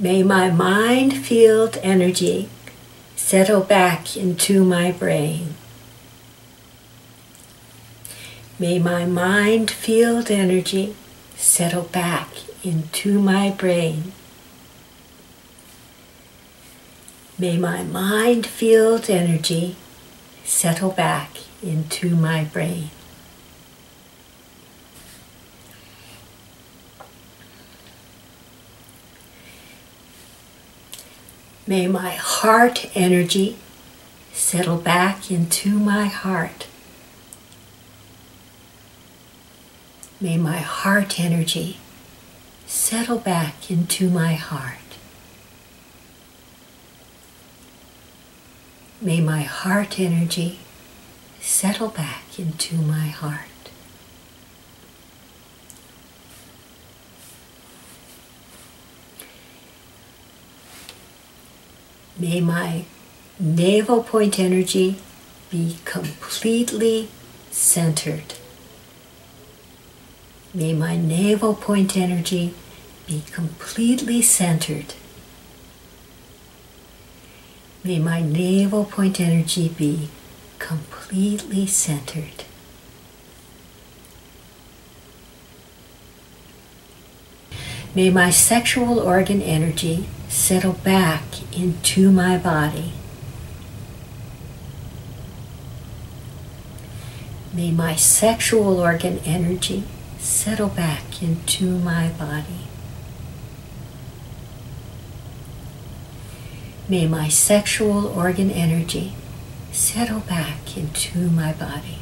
May my mind field energy settle back into my brain. May my mind field energy settle back into my brain. May my mind field energy settle back into my brain. May my heart energy settle back into my heart. May my heart energy settle back into my heart. May my heart energy settle back into my heart. May my navel point energy be completely centered. May my navel point energy be completely centered. May my navel point energy be completely centered. May my sexual organ energy settle back into my body. May my sexual organ energy settle back into my body. May my sexual organ energy settle back into my body.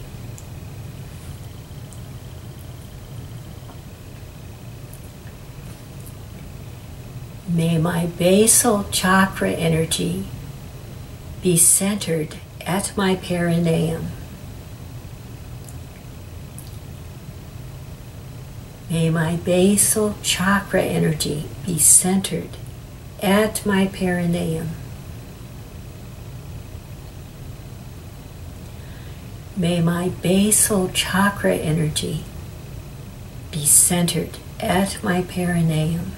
May my basal chakra energy be centered at my perineum. May my basal chakra energy be centered at my perineum. May my basal chakra energy be centered at my perineum.